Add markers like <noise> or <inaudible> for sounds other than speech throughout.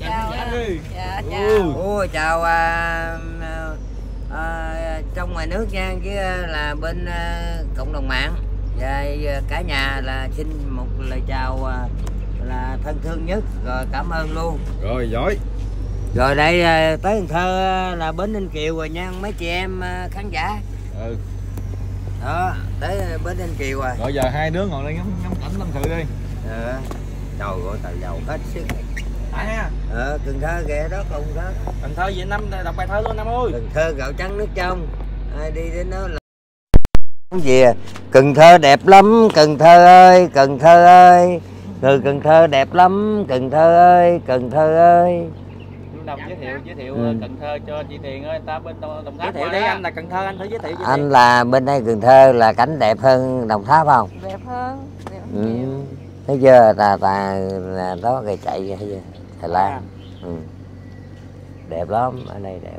chào dạ Ừ. chào Ủa, chào à, à, trong ngoài nước nha chứ là bên à, cộng đồng mạng và à, cả nhà là xin một lời chào à, là thân thương nhất rồi cảm ơn luôn Rồi giỏi. rồi đây à, tới Cần Thơ à, là bến Ninh Kiều rồi nha mấy chị em à, khán giả Ừ. đó tới bến Ninh Kiều rồi Rồi giờ hai đứa ngồi đây ngắm ngắm cảnh tâm sự đi. ờ, trời ơi tàu dầu hết sức À ha, ờ, Cần Thơ kìa đó cùng đó Cần Thơ về năm đọc bài thơ luôn năm ơi. Cần Thơ gạo trắng nước trong ai đi đến đó là gì à? Cần Thơ đẹp lắm Cần Thơ ơi Cần Thơ ơi người Cần Thơ đẹp lắm Cần Thơ ơi Cần Thơ ơi Đồng giới thiệu giới thiệu Ừ. Cần Thơ cho chị Tiền ơi, ta bên Đồng Đồng Giới Tháp. thiệu đi, anh là Cần Thơ anh thử giới thiệu giới thiệu. anh là bên đây Cần Thơ là cảnh đẹp hơn Đồng Tháp không đẹp hơn đẹp ừ. hơn nhiều thấy chưa ta ta là đó cây chạy chưa Thái Lan ừ. đẹp lắm ở đây đẹp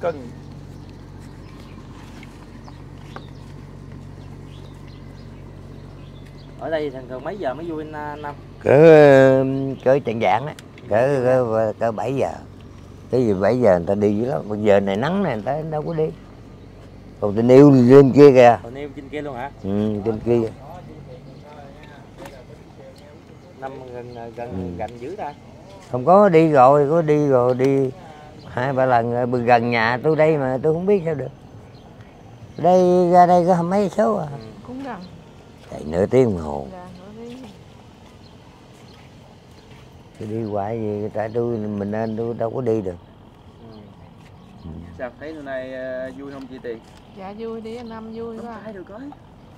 Cần. Ở đây thường thường mấy giờ mới vui anh Năm? cỡ cỡ trận giảng á cỡ cỡ, 7 giờ cái gì 7 giờ người ta đi dữ lắm bây giờ này nắng này người ta đâu có đi còn tình yêu lên kia kìa Còn em trên kia luôn hả? ừ, trên kia Năm gần gần Ừ. gần dữ ta. không có đi rồi có đi rồi đi hai ba lần gần nhà tôi đây mà tôi không biết sao được đây ra đây có mấy số à cũng gần chạy nửa tiếng đồng hồ dạ tôi đi hoài gì tại tôi mình nên tôi đâu có đi được Ừ. Sao thấy hôm nay à, vui không chị Tiền? Dạ vui đi anh năm vui quá Thấy được coi.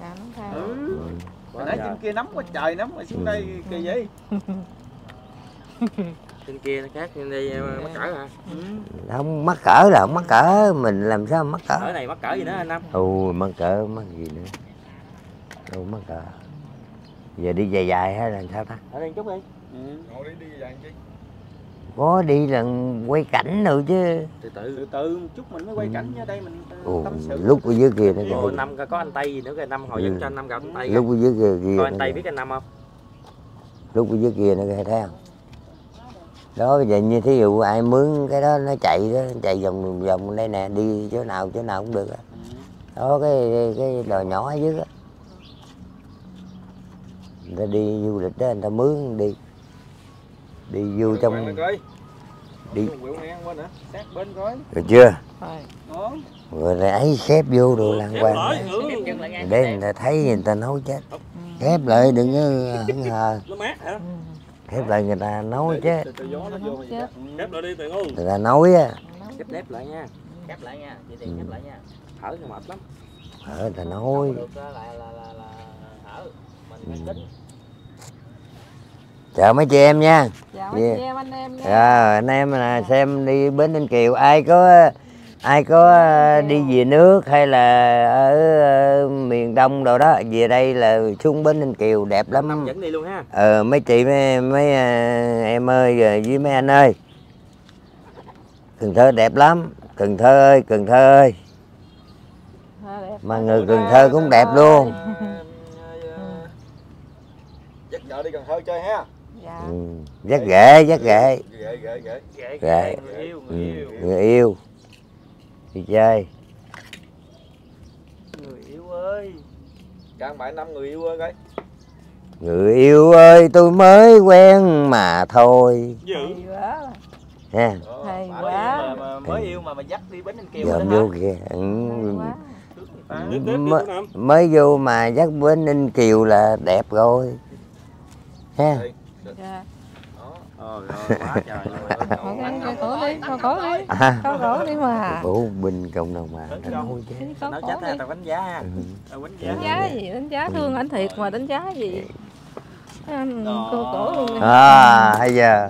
dạ nóng than Ừ. Hồi nãy trên kia nóng quá trời nóng rồi xuống Ừ. đây kỳ gì? <laughs> trên kia nó khác trên đây à, mắc cỡ hả? Ừ. không mắc cỡ là không mắc cỡ mình làm sao mắc cỡ Ở này mắc cỡ gì nữa anh Năm? ù mắc cỡ mắc gì nữa đâu mắc cỡ giờ đi dài dài hay là sao ta Ở đây chút đi. Ừ. Ngồi đi đi vàng chứ. Có đi là quay cảnh rồi chứ. Từ từ từ từ một chút mình mới quay cảnh ở đây mình tâm sự. lúc ở dưới kia nó Ồ, kìa năm có anh tây gì nữa kìa năm hồi dẫn Ừ. cho anh năm gặp anh tây lúc ở dưới kia kia coi anh tây biết anh năm không? Lúc ở dưới kia nó kìa thấy không? Đó giờ như thí dụ ai mướn cái đó nó chạy đó chạy vòng vòng đây nè đi chỗ nào chỗ nào cũng được á. Đó cái cái đò nhỏ ở dưới á. Người ta đi du lịch đó người ta mướn đi đi vô trong đi. Quẹo ngang qua nữa. sát bên coi. Được chưa? Rồi. Đó. Rồi lại ấy xếp vô đồ lan quăng ừ. để người ta thấy người ta nói chết. Khép lại đừng có hững hờ nó mát hả? Ừ. khép lại người ta nói khép ơi người ta nói á. Khép lép lại nha. Khép lại nha. Chị tiền khép lại nha. Thở thì mệt lắm. Ở người ta nói. thở. Mình Ừ. tính chào mấy chị em nha. Chào Yeah. anh em anh em nha. Rồi, anh em là xem đi bến Ninh Kiều ai có ai có ờ, đi về nước hay là ở ờ, miền Đông đâu đó về đây là xuống bến Ninh Kiều đẹp lắm. Dẫn đi luôn ha. Ờ mấy chị mấy mấy ờ, em ơi với mấy anh ơi. Cần Thơ đẹp lắm Cần Thơ ơi Cần Thơ ơi. Mà người Cần Thơ cũng đẹp luôn. Dắt vợ đi Cần Thơ chơi ha. Dạ. Ừ. rất ghệ rất ghệ Ghệ người yêu ừ. người yêu. người yêu. Đi chơi. Người yêu ơi. Càng bạn năm người yêu ơi coi. người yêu ơi tôi mới quen mà thôi. Dữ. Quá. Ha. Đó, Hay quá. đi mà, mà mới yêu mà mà dắt đi bến anh kêu dòm vô kìa. Ừ. mới, mới vô mà dắt bến Ninh Kiều là đẹp rồi. Ha. Dạ ơi, quá trời luôn. Cổ đi cổ đi cổ đi mà bố binh cộng đồng mà nói cổ chết ha, tao đánh giá ha. Ừ. Tao đánh đánh giá. giá gì đánh giá thương anh thiệt mà đánh giá gì anh cô cổ luôn à bây giờ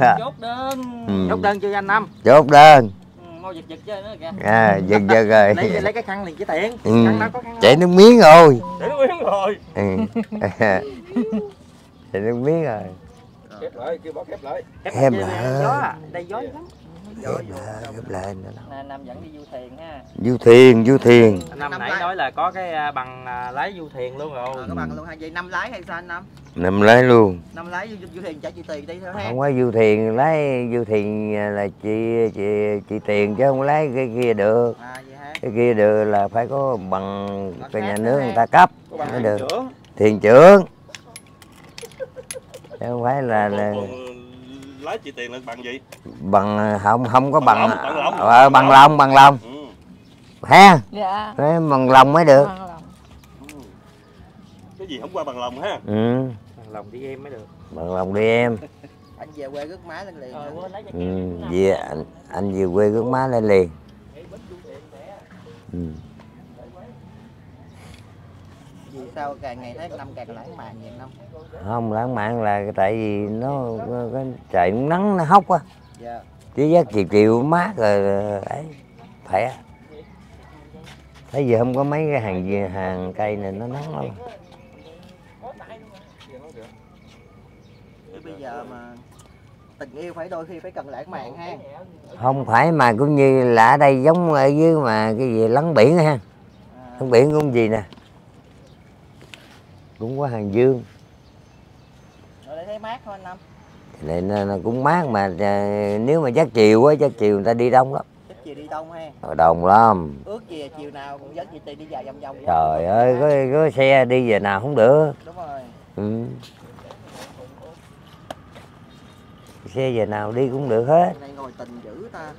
Năm chốt đơn. Ừ. Chốt đơn chưa anh Năm? chốt đơn Ừ, Mau giật giật chơi nữa kìa. à giật giật <laughs> rồi Lấy lấy cái khăn liền chỉ tiện. ừ. Khăn đâu có khăn chảy nước miếng rồi Để nó uống rồi. ừ. <laughs> chảy nước miếng rồi Khép lại, kêu bỏ khép lại. Em lại. gió à, đây gió lắm. ghép lại ghép lại nữa Năm dẫn đi du thuyền ha. Du thuyền du thuyền Năm nãy nói là có cái à, bằng à, lái du thuyền luôn rồi. Ờ, có bằng luôn hay vậy năm lái hay sao anh năm nằm lái luôn. Năm lái du, du thuyền trả chị tiền đi thôi ha. Không có du thuyền lái du thuyền là chị chị chị tiền chứ không lái cái kia được. À vậy ha. Cái kia được là phải có bằng cái nhà nước ha. người ta cấp. Có bằng mới thuyền được. trưởng. thuyền trưởng chứ không phải là, là Còn lái chị tiền là bằng gì? bằng không không có bằng Bằng lông, bằng lông. ờ, bằng lòng bằng lòng Ừ. ha dạ bằng lòng mới được bằng lòng Ừ. Cái gì không qua bằng lòng ha? ừ bằng lòng đi em mới được bằng lòng đi em <laughs> anh về quê rước má lên liền ờ lấy ừ về anh anh về quê rước má lên liền ừ. Vì sao càng ngày thấy năm càng lãng mạn vậy năm không lãng mạn là tại vì nó cái trời nắng nó hốc á dạ. Chứ giấc chiều chiều mát rồi ấy khỏe. Thấy giờ không có mấy cái hàng gì- hàng cây này nó nắng lắm. Bây giờ mà tình yêu phải đôi khi phải cần lãng mạn ha. Không phải mà cũng như là ở đây giống ở dưới mà cái gì lắng biển ha. À, lắng biển cũng gì nè cũng có hàng dương. Ở đây thấy mát thôi anh năm. Này nó, nó cũng mát mà à, nếu mà giấc chiều á giấc chiều người ta đi đông lắm. Thích chiều đi đông ha Ờ, đông lắm. Ước gì chiều nào cũng dẫn chị tiền đi dài vòng vòng. Trời ơi có, có xe đi về nào không được. Đúng rồi. Ừ. xe về nào đi cũng được hết. Nay ngồi tình dữ ta.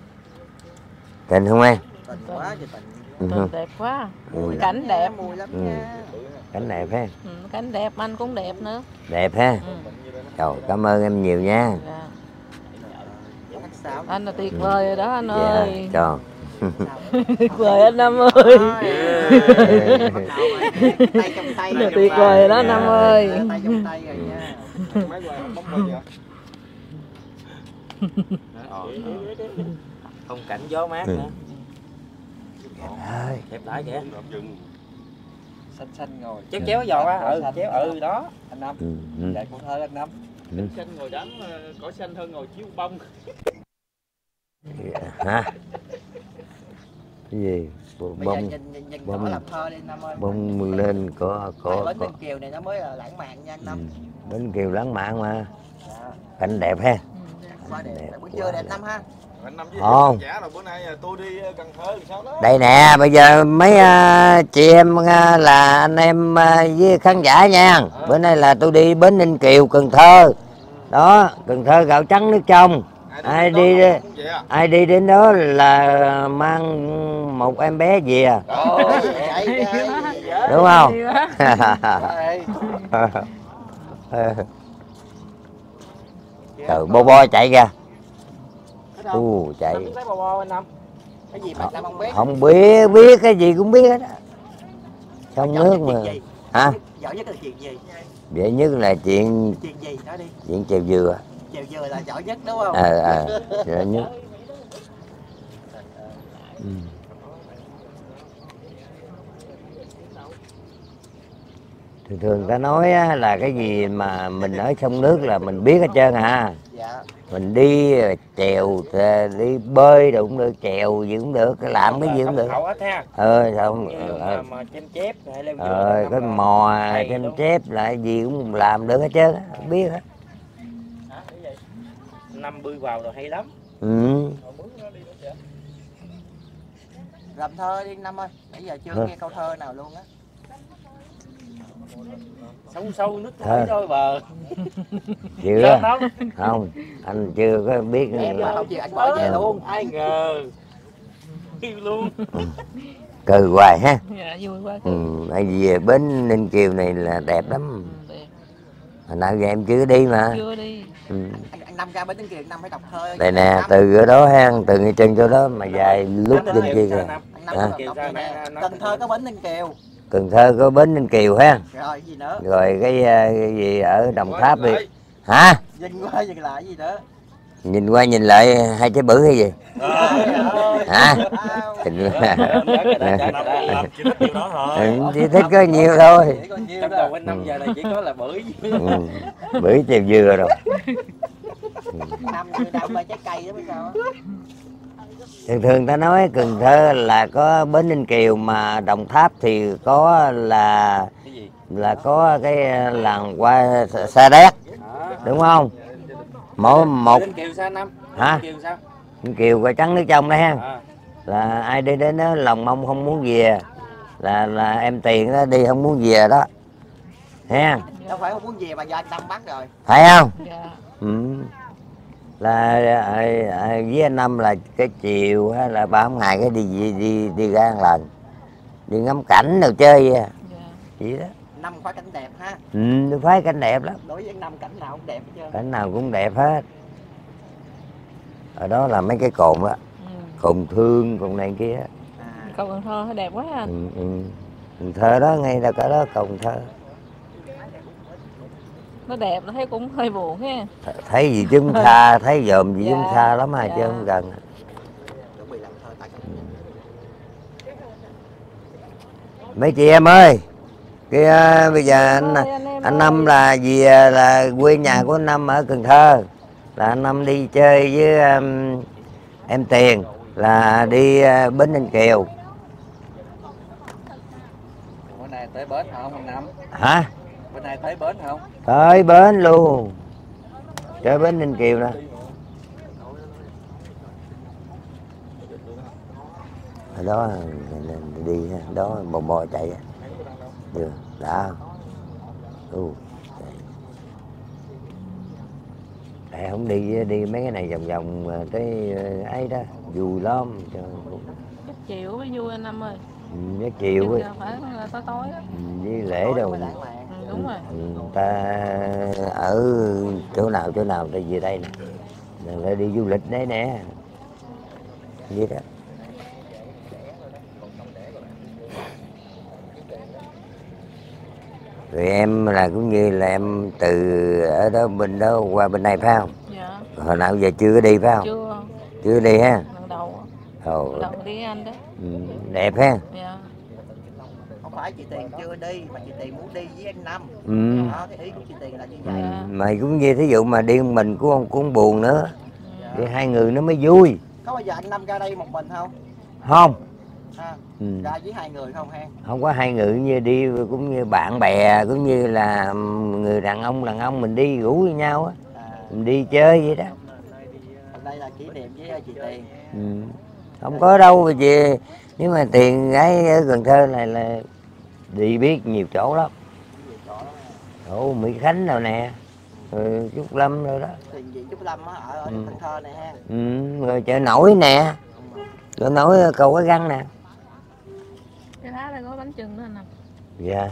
Tình không em? Tình quá trời tình. Ừ. Trời đẹp quá. Ừ. cảnh đẹp. Mùi lắm Ừ. nha cảnh đẹp ha ừ, cảnh đẹp anh cũng đẹp nữa đẹp ha ừ. trời cảm ơn em nhiều nha dạ. anh là tuyệt vời rồi đó anh dạ ơi cho tuyệt vời anh năm ơi tay trong tay Là tuyệt vời đó Năm ơi. tay trong tay rồi nha Mấy quà bóng bao giờ? không cảnh gió mát nữa ơi đẹp lại kìa. Xanh xanh ngồi chéo chéo giò á ừ chéo ừ đó anh năm ừ. ừ. dạy cô thơ anh năm ừ. xanh ngồi đám cỏ xanh hơn ngồi chiếu bông hả cái gì bông nhìn nhìn, nhìn bông- cỏ làm thơ đi năm ơi bông lên có có bến có Kiều này nó mới là lãng mạn nha anh ừ. năm bến kiều lãng mạn mà dạ. cảnh đẹp ha Ừ, đẹp. quá đẹp Đẹp buổi trưa đẹp đẹp. năm ha Không. à, tôi đi à, Cần Thơ thì sao đó? đây nè bây giờ mấy à, chị em à, là anh em à, với khán giả nha. Bữa nay là tôi đi bến ninh kiều cần thơ. Đó cần thơ gạo trắng nước trong. Ai đi ai đi đến đó là mang một em bé về đúng không? <laughs> Trời bo bo chạy kìa u chạy Năm biết lấy bò bò anh năm cái gì mà năm không biết? không biết biết cái gì cũng biết hết á. Giỏi nước mà. gì? hả? Giỏi nhất là chuyện gì? Vậy nhất là chuyện chuyện gì? Nói đi. chuyện chèo dừa. Chiều vừa là giỏi nhất đúng không? Ờ ờ vậy nhất. Ừ. thường thường ta nói là cái gì mà mình ở trong nước là mình biết hết trơn à dạ. Mình đi chèo đi bơi đồ cũng được chèo gì cũng được cái làm cái gì cũng được. hậu hết ha. Ờ xong như ờ, chém chép ờ cái là mò luôn. chép lại gì cũng làm được hết trơn á biết hết Hả? Cái gì? năm bươi vào rồi hay lắm. Ừ. làm thơ đi năm ơi. Nãy giờ chưa nghe câu thơ nào luôn á sâu sâu nước thổi đôi bờ. <laughs> Chưa. Không? Anh chưa có biết. Em mà không chịu anh bỏ về Ờ. luôn. Ai ngờ. Yêu luôn. Cừ hoài ha. Dạ vui quá. Ừ. vì bến ninh kiều này là đẹp lắm. Ừ, hồi nào giờ em chưa đi mà. Chưa đi. Ừ. anh, anh năm ra bến Ninh Kiều năm phải đọc thơ. Đây nè từ ở đó ha từ ngay chân chỗ đó mà dài lúc Kiều kia kìa. nè, nè nói Cần Thơ có bến Ninh Kiều cần thơ có bến ninh kiều ha? Rồi gì nữa? Rồi cái, à, cái gì ở đồng Quá tháp đi. lại. hả? Nhìn qua nhìn lại gì nữa? Nhìn qua nhìn lại hai trái bự hay gì? Hả? Nhìn chỉ thích. Ừ, chỉ thích có nhiều thôi. Bưởi. Ừ. bưởi chèo dừa rồi. Năm như đam mê trái cây đó mới sao á <laughs> thường thường ta nói Cần Thơ là có bến Ninh Kiều mà Đồng Tháp thì có là cái gì là có cái làng qua Sa Đéc đó đúng không? Mỗi một Lên kiều sao năm hả? Kiều sao? Ninh Kiều qua trắng nước trong đấy ha. À. là ai đi đến đó lòng mong không muốn về. Là là em tiền đó đi không muốn về đó. Ha đâu phải không muốn về mà do anh Năm bắt rồi. Phải không? Dạ. Ừ. là à, à, với anh năm là cái chiều á, là ba bốn ngày cái đi đi đi, đi ra một lần. Đi ngắm cảnh rồi chơi vậy à. dạ. Vậy đó. Năm khoái cảnh đẹp ha. Ừ, thấy cảnh đẹp lắm. Đối với Năm cảnh nào cũng đẹp hết trơn. Cảnh nào cũng đẹp hết. Ở đó là mấy cái cồn đó ừ. cồn thương cồn này kia à, Cần Thơ đẹp quá anh ừ, ừ. Cần thơ đó ngay là cả đó cồn thơ nó đẹp nó thấy cũng hơi buồn ha. Th- thấy gì chúng tha <laughs> thấy dòm gì chúng Dạ, tha lắm mà chứ dạ. không thơ tại mấy chị em ơi cái à, bây giờ anh Ôi, anh anh ơi. năm là gì à, là quê nhà của anh năm ở cần thơ. Là anh năm đi chơi với um, em tiền là đi uh, bến ninh kiều. Bữa nay tới bến không ông năm? Hả nay tới bến không? Tới bến luôn. Tới bến ninh kiều nè. Ở đó đi ha, đó bò bò chạy được đã. Ừ. Tại không đi đi mấy cái này vòng vòng tới ờ, ấy đó vui lắm cho Chắc chiều mới vui anh Năm ơi. Ừ, nó chiều ấy, phải tối tối á ừ, với lễ ừ, đúng rồi. Ừ, người ta ở chỗ nào chỗ nào ta về đây nè. Lại đi du lịch đấy nè. Vậy đó rồi em là cũng như là em từ ở đó bên đó qua bên này phải không? Dạ. Hồi nào giờ chưa có đi phải không? Chưa. Chưa đi ha? Lần đầu. Ồ, lần đầu đi anh đó. Ừ, đẹp ha dạ không phải chị tiền chưa đi mà chị tiền muốn đi với anh Năm ừ. đó cái ý của chị tiền là như Ừ. vậy Dạ. mày cũng như thí dụ mà đi mình cũng không cũng buồn nữa dạ. đi hai người nó mới vui có bao giờ anh Năm ra đây một mình không không ha ừ. ra với hai người không ha không có hai người như đi cũng như bạn bè cũng như là người đàn ông đàn ông mình đi rủ với nhau á à, mình đi chơi vậy đó hôm nay là kỷ niệm với chị tiền ừ. không có đâu về nếu mà tiền gái ở Cần Thơ này là đi biết nhiều chỗ lắm. Chỗ Mỹ Khánh đâu nè rồi Trúc Lâm rồi đó. Trúc Lâm á, ở ở Ừ. Cần Thơ này ha. Ừ. rồi chợ nổi nè. Chợ nổi cầu cái găng nè. Cái lá đây có bánh chưng nữa anh Năm dạ